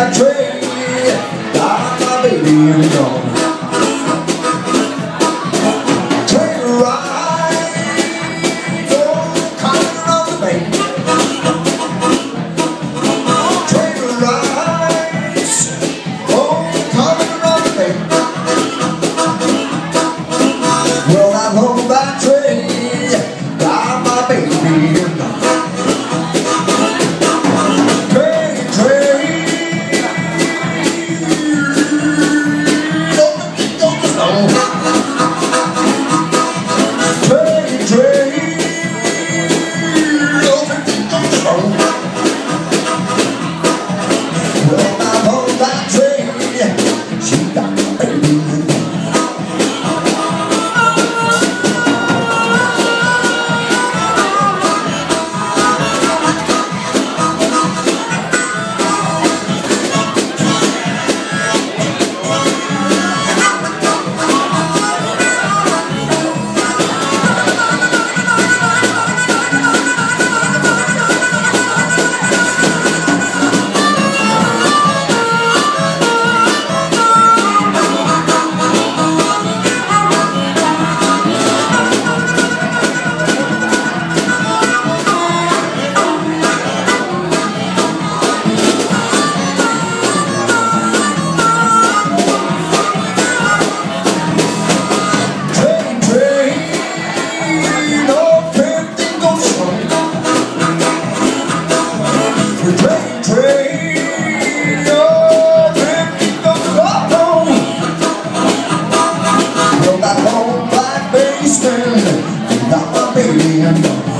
that train. Ah, baby, you. Dá pra beber,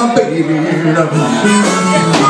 my baby.